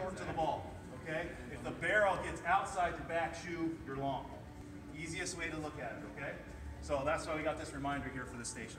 short to the ball, okay? If the barrel gets outside the back shoe, you're long. Easiest way to look at it, okay? So that's why we got this reminder here for the station.